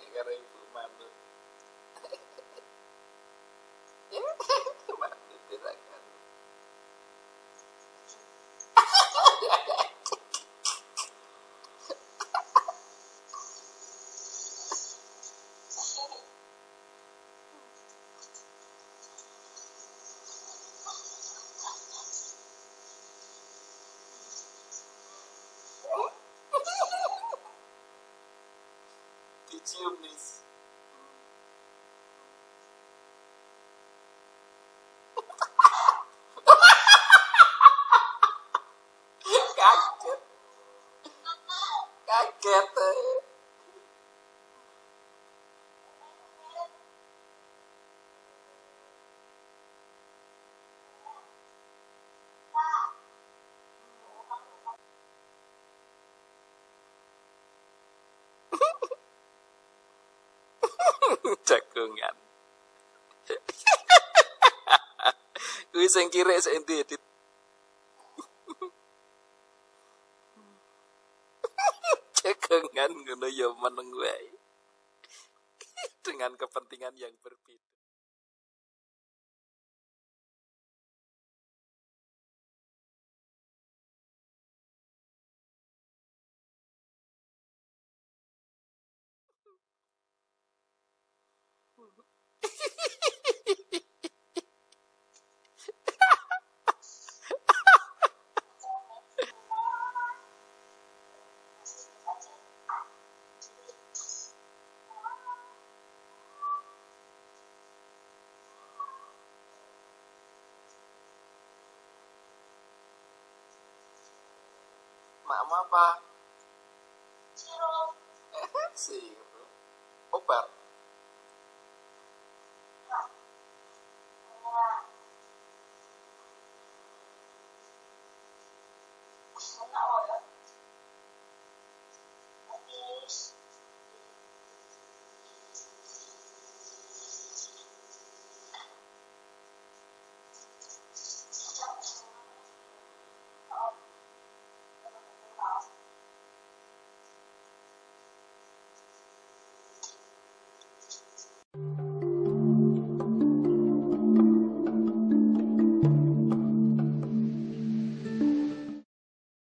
and you gotta improve. impedidos. Caqueta. Caqueta. Jagongan. Kuwi sing kire sing Dit? Jagongan ngono ya meneng wae. Dengan kepentingan yang berbeda. Mak apa? Eh, sih. Obar.